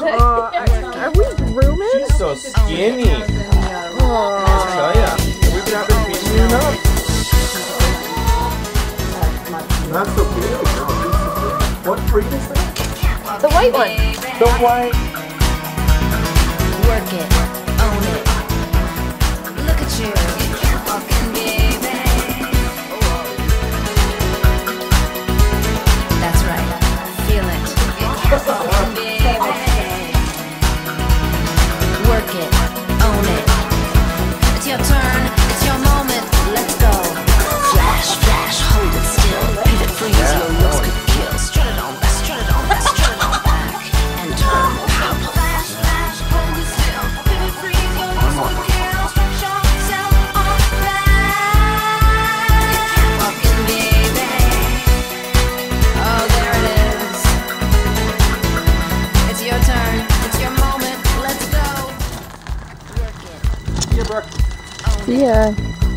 Uh, are we grooming? She's so skinny. Aw. tell ya. We've not been beating you enough. Not so big. No. What breed is that? The white one. The white. Work it, own it. Look at you, go.